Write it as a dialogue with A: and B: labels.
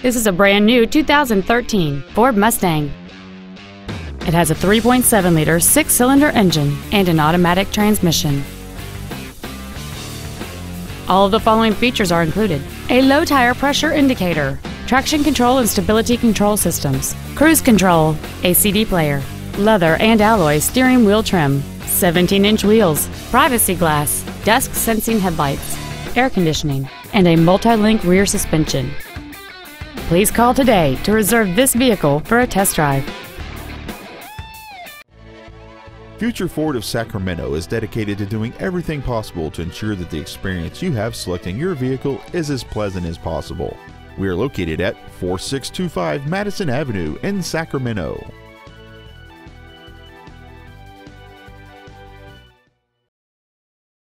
A: This is a brand new 2013 Ford Mustang. It has a 3.7 liter six cylinder engine and an automatic transmission. All of the following features are included a low tire pressure indicator, traction control and stability control systems, cruise control, a CD player, leather and alloy steering wheel trim, 17 inch wheels, privacy glass, dusk sensing headlights, air conditioning, and a multi link rear suspension. Please call today to reserve this vehicle for a test drive.
B: Future Ford of Sacramento is dedicated to doing everything possible to ensure that the experience you have selecting your vehicle is as pleasant as possible. We are located at 4625 Madison Avenue in Sacramento.